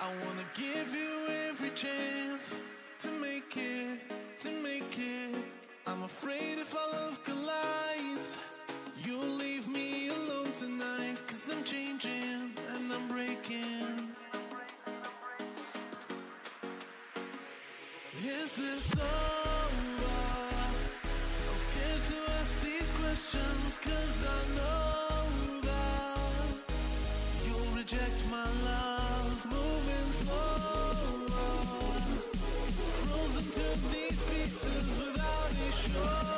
I wanna give you every chance to make it, to make it. I'm afraid if our love collides, you'll leave me alone tonight. Cause I'm changing and I'm breaking. Is this over? I'm scared to ask these questions cause I know my moving slower. Frozen to these pieces without a shoulder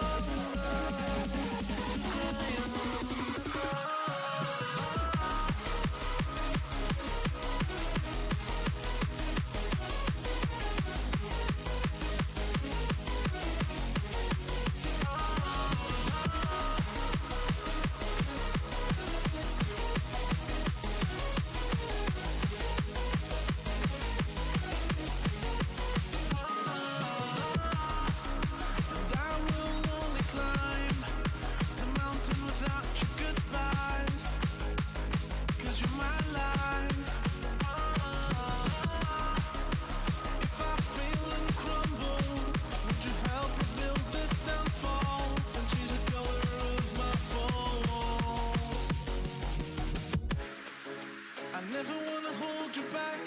gonna hold you back.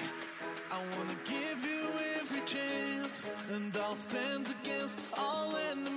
I wanna give you every chance, and I'll stand against all enemies.